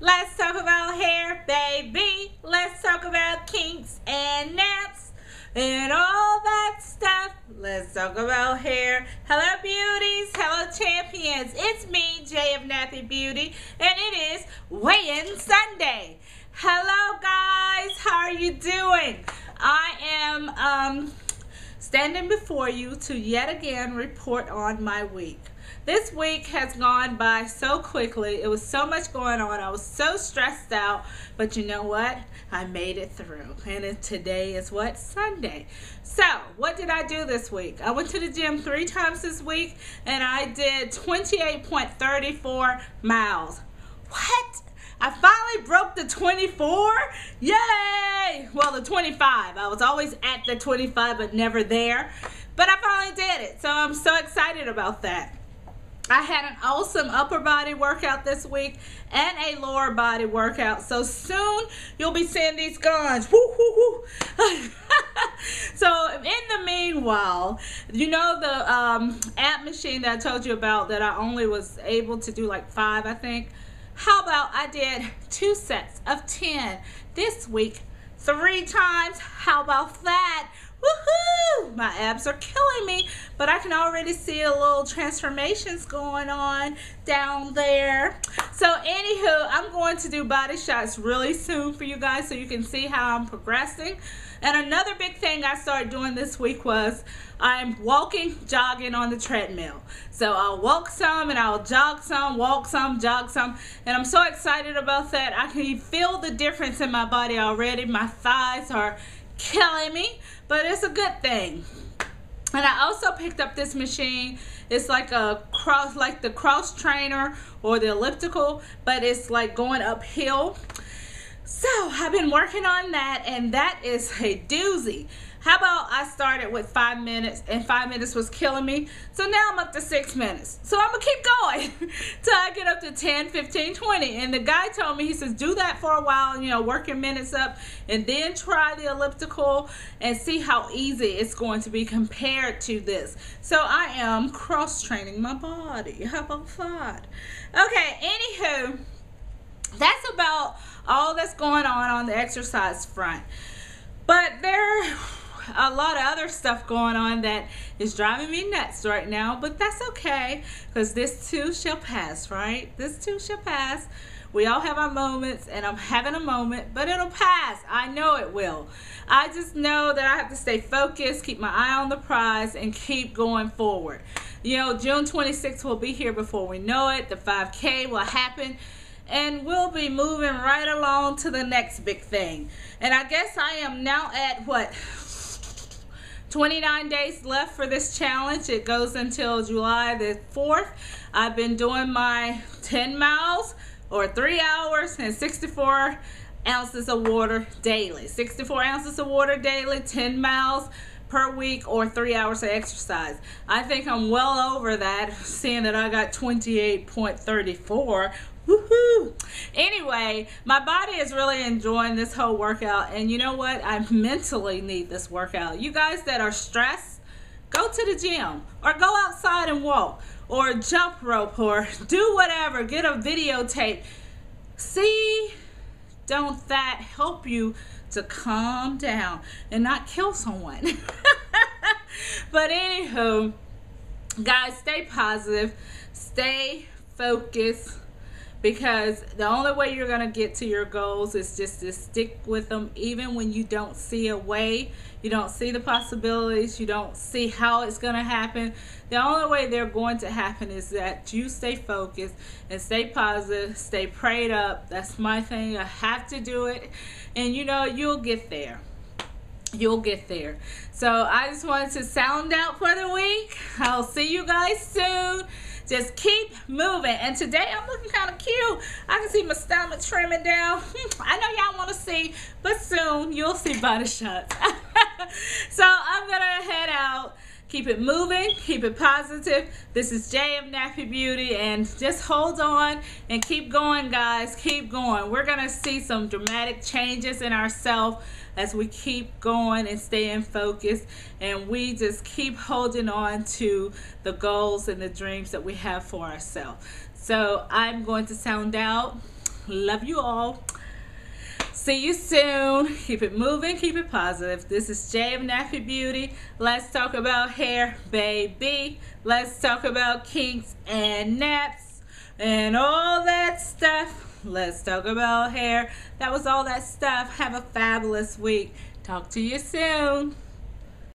Let's talk about hair, baby. Let's talk about kinks and naps and all that stuff. Let's talk about hair. Hello, beauties. Hello, champions. It's me, Jay of Nappy Beauty, and it is weigh-in Sunday. Hello, guys. How are you doing? I am um, standing before you to yet again report on my week. This week has gone by so quickly. It was so much going on. I was so stressed out. But you know what? I made it through. And today is what? Sunday. So, what did I do this week? I went to the gym three times this week and I did 28.34 miles. What? I finally broke the 24. Yay! Well, the 25. I was always at the 25, but never there. But I finally did it. So I'm so excited about that. I had an awesome upper body workout this week and a lower body workout. So soon you'll be seeing these guns. Woo, woo, woo. so in the meanwhile, you know the um, ab machine that I told you about that I only was able to do like five, I think. How about I did two sets of 10 this week, three times? How about that? My abs are killing me, but I can already see a little transformations going on down there. So anywho, I'm going to do body shots really soon for you guys so you can see how I'm progressing. And another big thing I started doing this week was I'm walking, jogging on the treadmill. So I'll walk some and I'll jog some, walk some, jog some. And I'm so excited about that. I can feel the difference in my body already. My thighs are killing me, but it's a good thing. And I also picked up this machine. It's like a cross, like the cross trainer or the elliptical, but it's like going uphill. So I've been working on that, and that is a doozy. How about I started with five minutes and five minutes was killing me. So now I'm up to six minutes. So I'm gonna keep going till I get up to 10, 15, 20. And the guy told me, he says, do that for a while, you know, work your minutes up and then try the elliptical and see how easy it's going to be compared to this. So I am cross training my body. How about that? Okay, anywho, that's about all that's going on on the exercise front. But there a lot of other stuff going on that is driving me nuts right now, but that's okay because this too shall pass, right? This too shall pass. We all have our moments, and I'm having a moment, but it'll pass. I know it will. I just know that I have to stay focused, keep my eye on the prize, and keep going forward. You know, June 26th will be here before we know it. The 5K will happen and we'll be moving right along to the next big thing. And I guess I am now at what 29 days left for this challenge. It goes until July the 4th. I've been doing my 10 miles or three hours and 64 ounces of water daily. 64 ounces of water daily, 10 miles per week or three hours of exercise. I think I'm well over that, seeing that I got 28.34 Woohoo! Anyway, my body is really enjoying this whole workout, and you know what? I mentally need this workout. You guys that are stressed, go to the gym or go outside and walk or jump rope or do whatever. Get a videotape. See, don't that help you to calm down and not kill someone? but anywho, guys, stay positive, stay focused because the only way you're going to get to your goals is just to stick with them even when you don't see a way. You don't see the possibilities. You don't see how it's going to happen. The only way they're going to happen is that you stay focused and stay positive stay prayed up. That's my thing. I have to do it. And you know you'll get there you'll get there so i just wanted to sound out for the week i'll see you guys soon just keep moving. And today I'm looking kind of cute. I can see my stomach trimming down. I know y'all want to see, but soon you'll see body shots. so I'm going to head out. Keep it moving, keep it positive. This is Jay of Nappy Beauty, and just hold on and keep going, guys. Keep going. We're going to see some dramatic changes in ourselves as we keep going and staying focused and we just keep holding on to the goals and the dreams that we have for ourselves. So I'm going to sound out. Love you all. See you soon. Keep it moving, keep it positive. This is Jay of Nappy Beauty. Let's talk about hair, baby. Let's talk about kinks and naps and all that stuff. Let's talk about hair. That was all that stuff. Have a fabulous week. Talk to you soon.